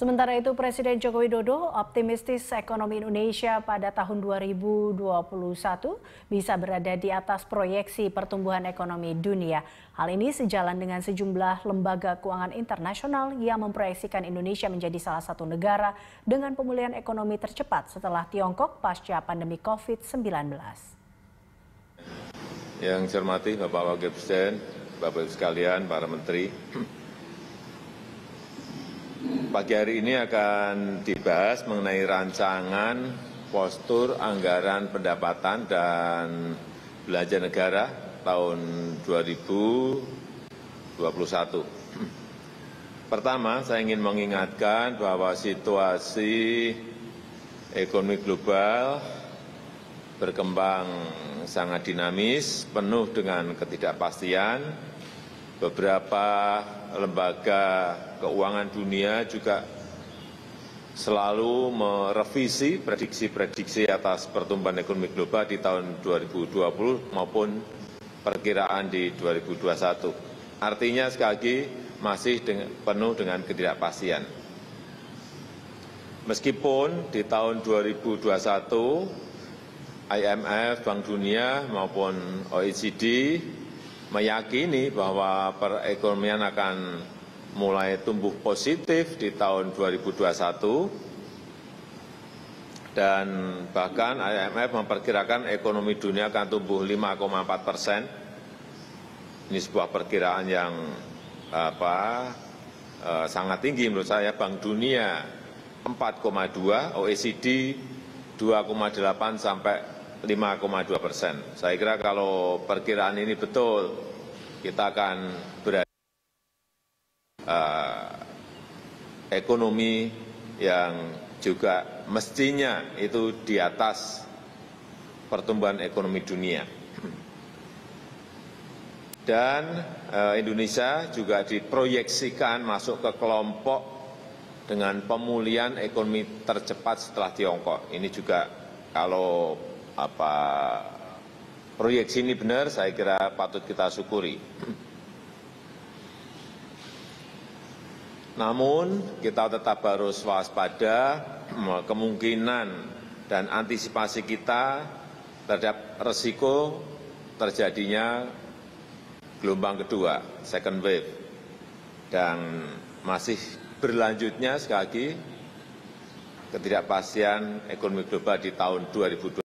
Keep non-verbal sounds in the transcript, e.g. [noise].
Sementara itu Presiden Joko Widodo optimistis ekonomi Indonesia pada tahun 2021 bisa berada di atas proyeksi pertumbuhan ekonomi dunia. Hal ini sejalan dengan sejumlah lembaga keuangan internasional yang memproyeksikan Indonesia menjadi salah satu negara dengan pemulihan ekonomi tercepat setelah Tiongkok pasca pandemi COVID-19. Yang saya hormati Bapak Wakil Presiden, Bapak Ibu sekalian, para menteri, [clears throat] Pagi hari ini akan dibahas mengenai rancangan postur anggaran pendapatan dan belanja negara tahun 2021. Pertama, saya ingin mengingatkan bahwa situasi ekonomi global berkembang sangat dinamis, penuh dengan ketidakpastian. Beberapa lembaga keuangan dunia juga selalu merevisi prediksi-prediksi atas pertumbuhan ekonomi global di tahun 2020 maupun perkiraan di 2021. Artinya sekali lagi masih dengan, penuh dengan ketidakpastian. Meskipun di tahun 2021 IMF, Bank Dunia maupun OECD meyakini bahwa perekonomian akan mulai tumbuh positif di tahun 2021 dan bahkan IMF memperkirakan ekonomi dunia akan tumbuh 5,4 persen. Ini sebuah perkiraan yang apa, eh, sangat tinggi menurut saya. Bank Dunia 4,2, OECD 2,8 sampai 5,2 persen. Saya kira kalau perkiraan ini betul, kita akan berada uh, ekonomi yang juga mestinya itu di atas pertumbuhan ekonomi dunia. Dan uh, Indonesia juga diproyeksikan masuk ke kelompok dengan pemulihan ekonomi tercepat setelah Tiongkok. Ini juga kalau proyeksi ini benar, saya kira patut kita syukuri. Namun kita tetap harus waspada kemungkinan dan antisipasi kita terhadap resiko terjadinya gelombang kedua, second wave, dan masih berlanjutnya sekali lagi ketidakpastian ekonomi global di tahun 2020.